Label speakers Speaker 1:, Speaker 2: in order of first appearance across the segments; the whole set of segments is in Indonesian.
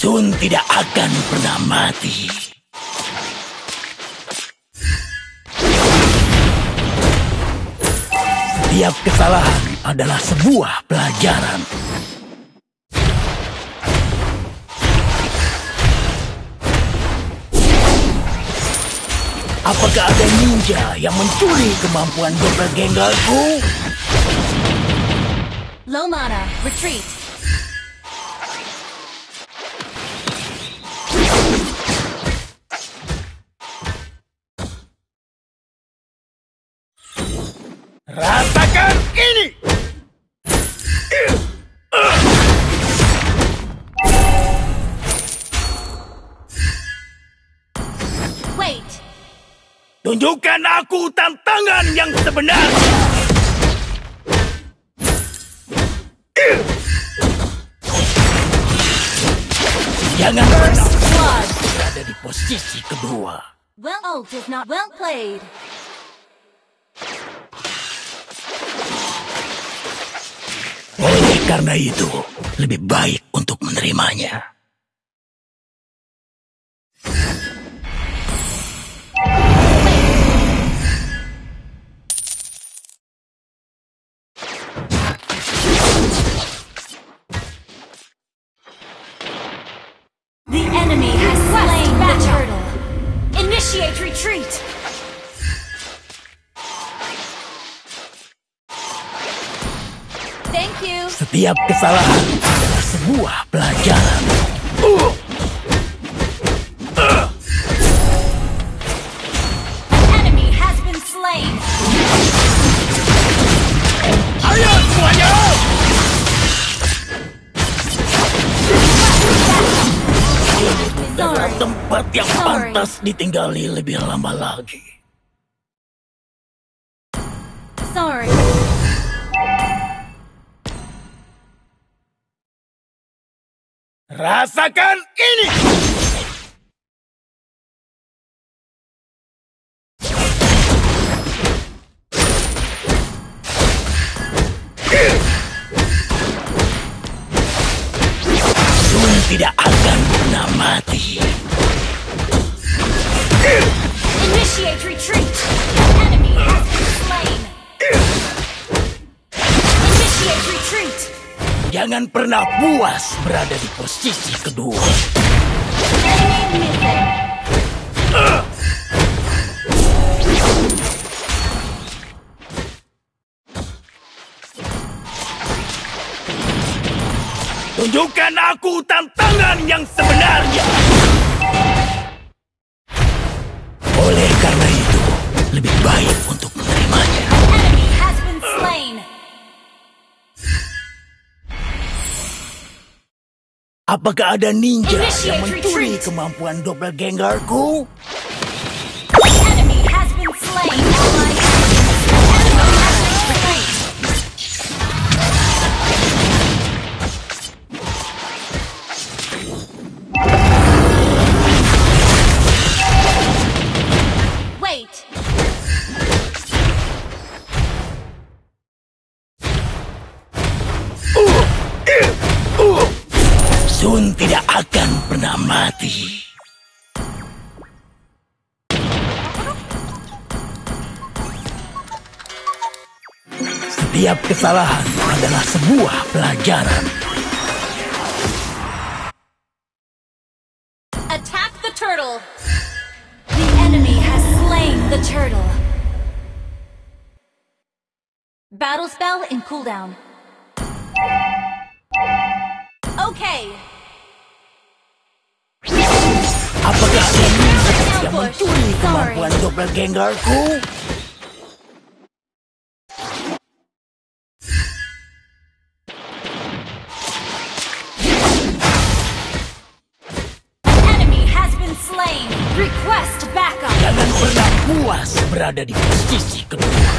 Speaker 1: Sun tidak akan pernah mati. Setiap kesalahan adalah sebuah pelajaran. Apakah ada ninja yang mencuri kemampuan doppelgangerku?
Speaker 2: Low mana, retreat! Wait!
Speaker 1: Tunjukkan aku tantangan yang sebenarnya! Jangan pernah berada di posisi kedua.
Speaker 2: Well ult is not well played.
Speaker 1: Oleh karena itu, lebih baik untuk menerimanya. Setiap kesalahan adalah sebuah pelajaran. Uh, ayo semuanya! Ini tempat yang
Speaker 2: Sorry.
Speaker 1: pantas ditinggali lebih lama lagi.
Speaker 2: Sorry.
Speaker 1: Rasakan ini! Sun tidak akan pernah mati.
Speaker 2: Initiate retreat. Enemy has been slain. Initiate retreat.
Speaker 1: Jangan pernah puas berada di posisi kedua. Tunjukkan aku tantangan yang sebenarnya. Apakah ada ninja yang mencuri kemampuan doppelgangerku? Sun tidak akan pernah mati. Setiap kesalahan adalah sebuah pelajaran.
Speaker 2: Attack the turtle. The enemy has slain the turtle. Battle spell in cooldown. Okay.
Speaker 1: Yang mencuri kemampuan doppelgangerku? Request. Jangan pernah
Speaker 2: puas berada di posisi kedua.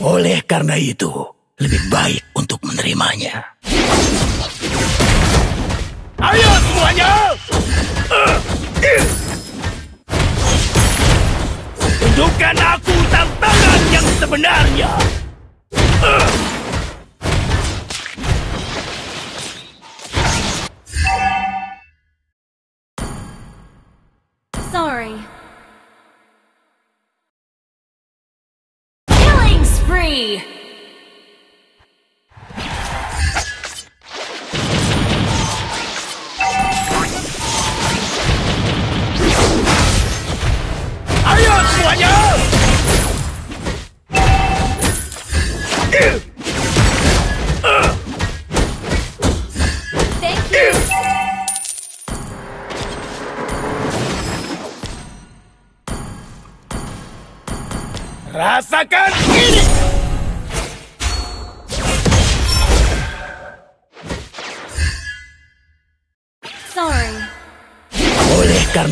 Speaker 1: Oleh karena itu, lebih baik untuk menerimanya. Ayo semuanya! Tunjukkan aku tantangan yang sebenarnya.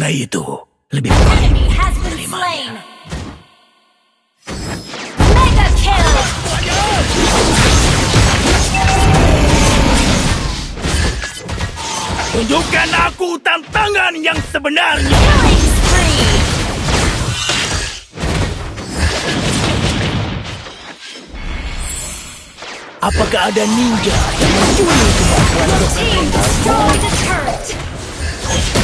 Speaker 1: Karena itu, lebih baik.
Speaker 2: Mega kill.
Speaker 1: tunjukkan aku tantangan yang sebenarnya. Apakah ada ninja yang mencuri kemampuan
Speaker 2: Team destroyed the turret.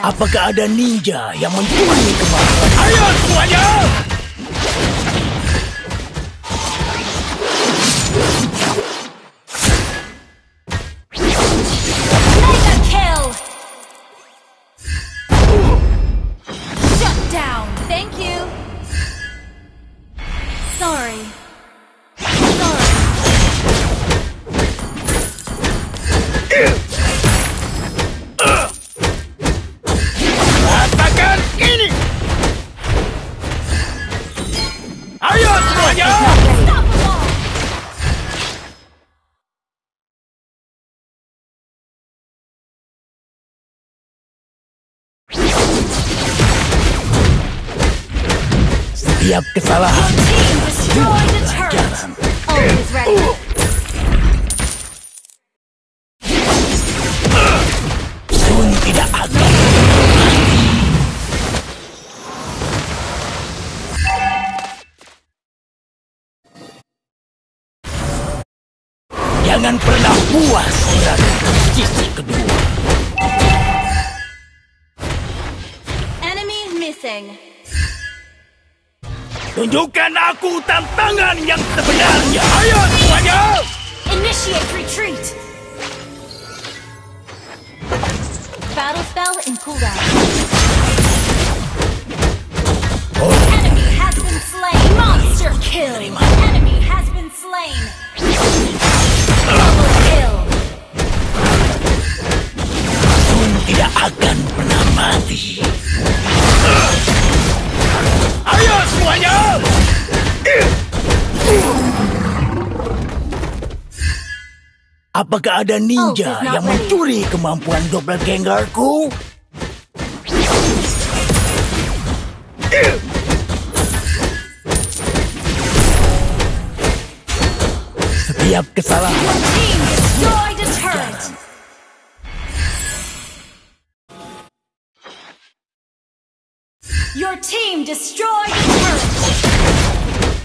Speaker 1: Apakah ada ninja yang mencuri kemampuan? Ayo semuanya! Kesalahan. Jangan pernah puas di sisi kedua.
Speaker 2: Enemy missing.
Speaker 1: Tunjukkan aku tantangan yang sebenarnya. Ayo semuanya!
Speaker 2: Initiate retreat. Battle spell in cooldown.
Speaker 1: Apakah ada ninja
Speaker 2: Oh,
Speaker 1: yang
Speaker 2: ready.
Speaker 1: mencuri kemampuan doppelgangerku? Setiap kesalahan.
Speaker 2: Your team destroyed a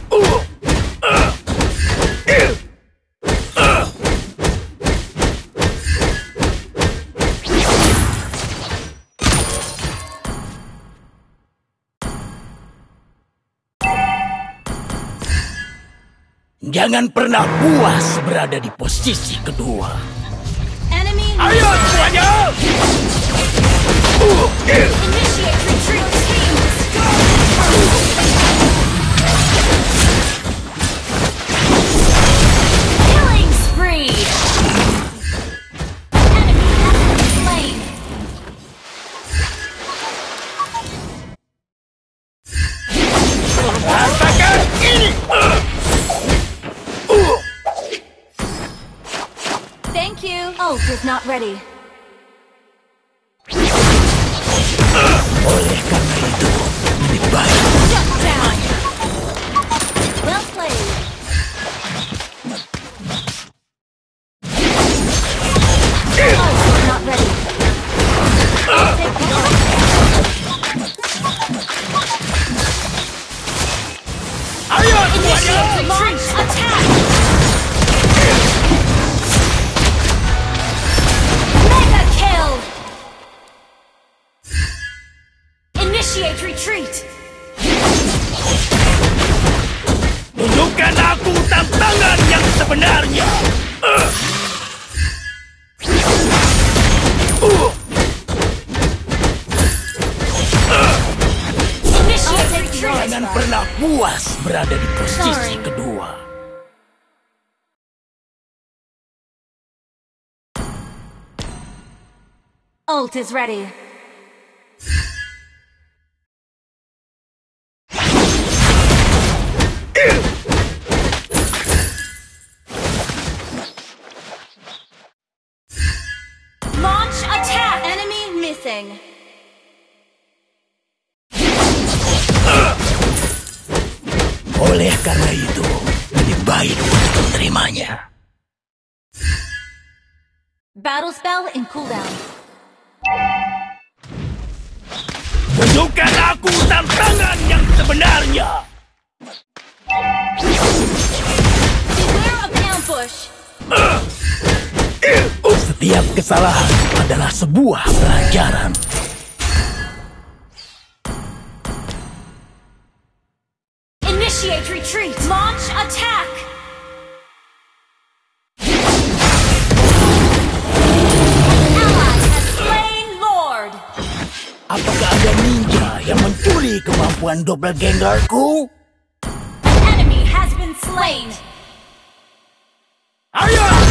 Speaker 2: turret.
Speaker 1: Jangan pernah puas berada di posisi kedua.
Speaker 2: Enemy
Speaker 1: Ayo semuanya!
Speaker 2: initiate Initiate retreat.
Speaker 1: Tunjukkan aku tantangan yang sebenarnya! Uh. Uh. Jangan pernah puas berada di posisi
Speaker 2: Sorry.
Speaker 1: kedua.
Speaker 2: Ult is ready. Missing.
Speaker 1: Oleh karena itu, lebih baik untuk menerimanya.
Speaker 2: Battle spell in cooldown.
Speaker 1: Tunjukkan aku tantangan yang sebenarnya!
Speaker 2: Beware of ambush.
Speaker 1: Setiap kesalahan adalah sebuah pelajaran.
Speaker 2: Initiate retreat. Launch attack. An ally has slain Lord.
Speaker 1: Apakah ada ninja yang mencuri kemampuan doppelgangerku?
Speaker 2: An enemy has been slain.
Speaker 1: Ayo!